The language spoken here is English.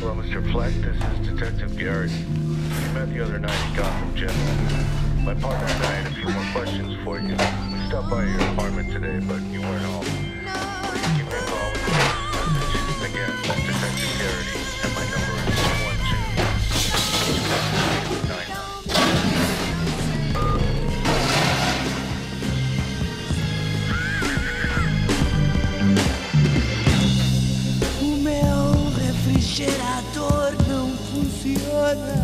Fleck, this is Detective Garrity. We met the other night at Gotham General. My partner and I had a few more questions for you. We stopped by your apartment today, but you weren't home. O